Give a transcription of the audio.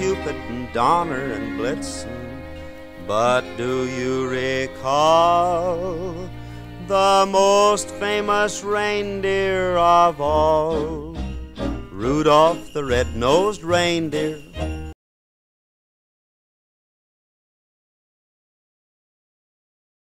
Cupid and Donner and Blitzen. But do you recall the most famous reindeer of all? Rudolph the red-nosed reindeer